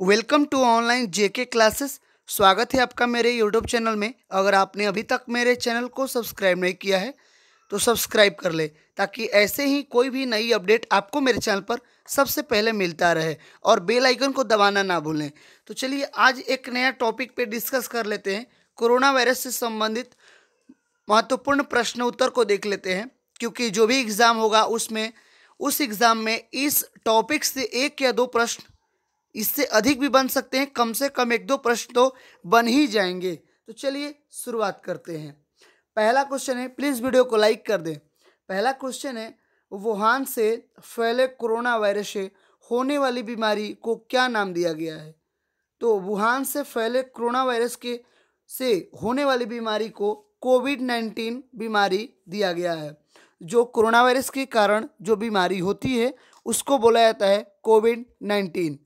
Welcome to online JK classes. स्वागत है आपका मेरे यूट्यूब चैनल में। अगर आपने अभी तक मेरे चैनल को सब्सक्राइब नहीं किया है तो सब्सक्राइब कर ले, ताकि ऐसे ही कोई भी नई अपडेट आपको मेरे चैनल पर सबसे पहले मिलता रहे और बेल आइकन को दबाना ना भूलें। तो चलिए, आज एक नया टॉपिक पे डिस्कस कर लेते हैं। कोरोना वायरस से संबंधित महत्वपूर्ण प्रश्न उत्तर को देख लेते हैं, क्योंकि जो भी एग्ज़ाम होगा उसमें, उस एग्ज़ाम में इस टॉपिक से एक या दो प्रश्न इससे अधिक भी बन सकते हैं, कम से कम एक दो प्रश्न तो बन ही जाएँगे। तो चलिए शुरुआत करते हैं। पहला क्वेश्चन है, प्लीज़ वीडियो को लाइक कर दें। पहला क्वेश्चन है, वुहान से फैले कोरोना वायरस से होने वाली बीमारी को क्या नाम दिया गया है? तो वुहान से फैले कोरोना वायरस के, से होने वाली बीमारी को कोविड नाइन्टीन बीमारी दिया गया है। जो कोरोना वायरस के कारण जो बीमारी होती है, उसको बोला जाता है कोविड नाइन्टीन।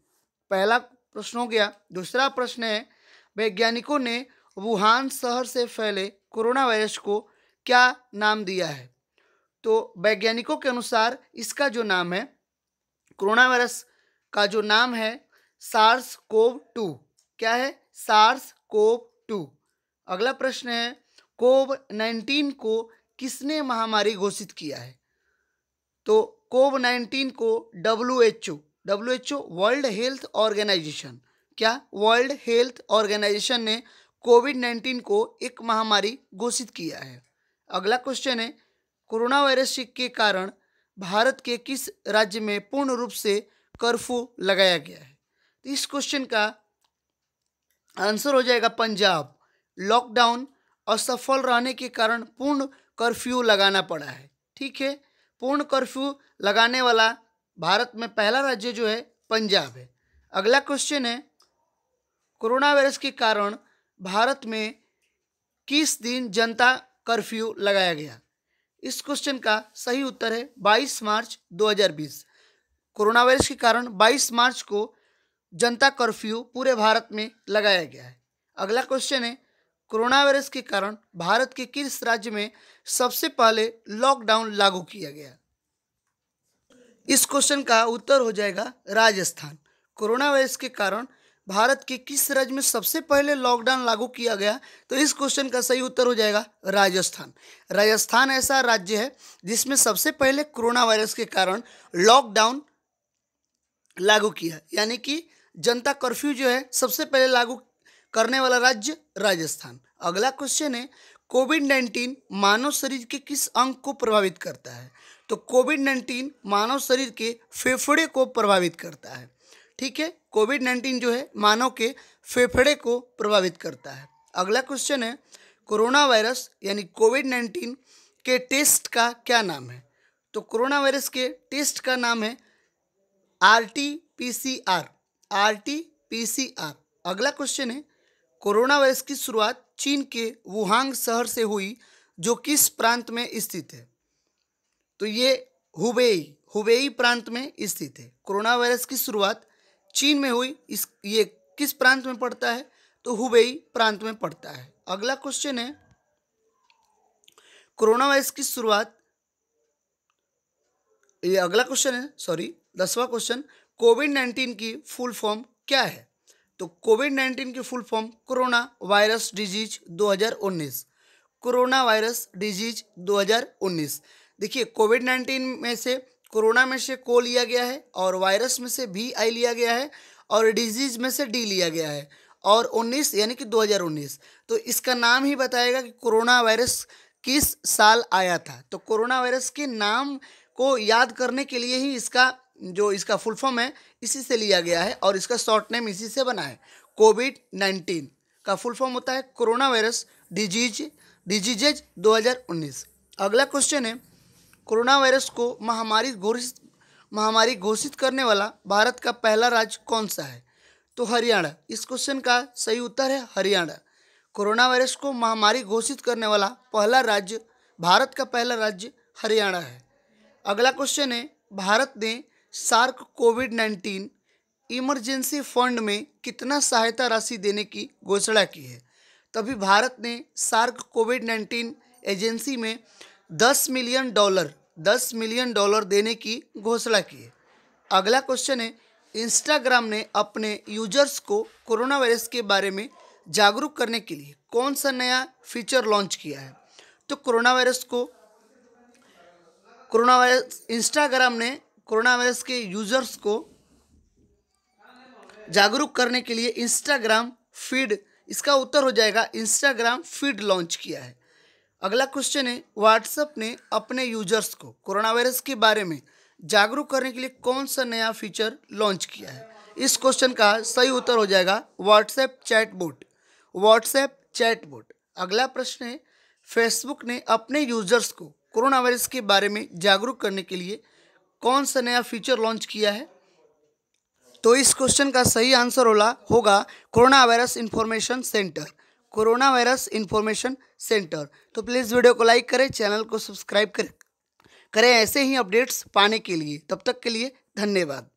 पहला प्रश्न हो गया। दूसरा प्रश्न है, वैज्ञानिकों ने वुहान शहर से फैले कोरोना वायरस को क्या नाम दिया है? तो वैज्ञानिकों के अनुसार इसका जो नाम है, कोरोना वायरस का जो नाम है, सार्स कोव टू। क्या है? SARS CoV two. अगला प्रश्न है, कोव नाइन्टीन को किसने महामारी घोषित किया है? तो कोव नाइन्टीन को W H O W H O world health organisation क्या वर्ल्ड हेल्थ ऑर्गेनाइजेशन ने कोविड नाइन्टीन को एक महामारी घोषित किया है? अगला क्वेश्चन है, कोरोना वायरस के कारण भारत के किस राज्य में पूर्ण रूप से कर्फ्यू लगाया गया है? तो इस क्वेश्चन का आंसर हो जाएगा पंजाब। लॉकडाउन असफल रहने के कारण पूर्ण कर्फ्यू लगाना पड़ा है। ठीक है? पूर्ण कर्फ्यू लगाने वाला भारत में पहला राज्य जो है, पंजाब है। अगला क्वेश्चन है कोरोना वायरस के कारण भारत में किस दिन जनता कर्फ्यू लगाया गया? इस क्वेश्चन का सही उत्तर है 22 मार्च 2020 कोरोना वायरस के कारण 22 मार्च को जनता कर्फ्यू पूरे भारत में लगाया गया है। अगला क्वेश्चन है कोरोना वायरस के कारण भारत के किस राज्य में सबसे पहले लॉकडाउन लागू किया गया? इस क्वेश्चन का उत्तर हो जाएगा राजस्थान। कोरोना वायरस के कारण भारत के किस राज्य में सबसे पहले लॉकडाउन लागू किया गया? तो इस क्वेश्चन का सही उत्तर हो जाएगा राजस्थान। राजस्थान ऐसा राज्य है जिसमें सबसे पहले कोरोना वायरस के कारण लॉकडाउन लागू किया। यानी कि जनता कर्फ्यू जो है सबसे पहले लागू करने वाला राज्य राजस्थान। अगला क्वेश्चन है कोविड नाइन्टीन मानव शरीर के किस अंग को प्रभावित करता है? तो कोविड नाइन्टीन मानव शरीर के फेफड़े को प्रभावित करता है। ठीक है? कोविड नाइन्टीन जो है, मानव के फेफड़े को प्रभावित करता है। अगला क्वेश्चन है, कोरोना वायरस यानी कोविड नाइन्टीन के टेस्ट का क्या नाम है? तो कोरोना वायरस के टेस्ट का नाम है R T P C R. R T P C R. अगला क्वेश्चन है, कोरोना वायरस की शुरुआत चीन के वुहांग शहर से हुई, जो किस प्रांत में स्थित है? तो ये हुबेई हुबेई प्रांत में स्थित है। कोरोना वायरस की शुरुआत चीन में हुई, इस, ये किस प्रांत में पड़ता है? तो हुबेई प्रांत में पड़ता है। अगला क्वेश्चन है, कोरोना वायरस की शुरुआत, ये अगला क्वेश्चन है सॉरी दसवां क्वेश्चन कोविड नाइन्टीन की फुल फॉर्म क्या है? तो कोविड नाइन्टीन की full form coronavirus disease 2019 coronavirus disease 2019 देखिए कोविड नाइन्टीन में से, कोरोना में से को लिया गया है और वायरस में से भी आई लिया गया है और डिज़ीज़ में से डी लिया गया है और 19 यानी कि 2019 तो इसका नाम ही बताएगा कि कोरोना वायरस किस साल आया था। तो कोरोना वायरस के नाम को याद करने के लिए ही इसका, जो इसका फुल फॉर्म है इसी से लिया गया है और इसका शॉर्ट नेम इसी से बना है, कोविड नाइन्टीन का फुल फॉर्म होता है कोरोना वायरस डिज़ीज़, डिजीजेज 2019 अगला क्वेश्चन है, कोरोना वायरस को महामारी घोषित महामारी घोषित करने वाला भारत का पहला राज्य कौन सा है? तो हरियाणा। इस क्वेश्चन का सही उत्तर है हरियाणा। कोरोना वायरस को महामारी घोषित करने वाला पहला राज्य, भारत का पहला राज्य हरियाणा है। अगला क्वेश्चन है, भारत ने SAARC COVID nineteen emergency fund में कितना सहायता राशि देने की घोषणा की है? तभी भारत ने सार्क कोविड नाइन्टीन एजेंसी में दस मिलियन डॉलर, दस मिलियन डॉलर देने की घोषणा की है। अगला क्वेश्चन है इंस्टाग्राम ने अपने यूज़र्स को कोरोना वायरस के बारे में जागरूक करने के लिए कौन सा नया फीचर लॉन्च किया है? तो कोरोना वायरस को, कोरोना वायरस इंस्टाग्राम ने कोरोना वायरस के यूज़र्स को जागरूक करने के लिए इंस्टाग्राम फ़ीड इसका उत्तर हो जाएगा इंस्टाग्राम फ़ीड लॉन्च किया है। अगला क्वेश्चन है व्हाट्सएप ने अपने यूज़र्स को कोरोना वायरस के बारे में जागरूक करने के लिए कौन सा नया फीचर लॉन्च किया है? इस क्वेश्चन का सही उत्तर हो जाएगा WhatsApp chatbot WhatsApp chatbot अगला प्रश्न है फेसबुक ने अपने यूज़र्स को कोरोना वायरस के बारे में जागरूक करने के लिए कौन सा नया फीचर लॉन्च किया है? तो इस क्वेश्चन का सही आंसर होला, होगा coronavirus information centre coronavirus information centre तो प्लीज़ वीडियो को लाइक करें चैनल को सब्सक्राइब करें। करें ऐसे ही अपडेट्स पाने के लिए। तब तक के लिए धन्यवाद।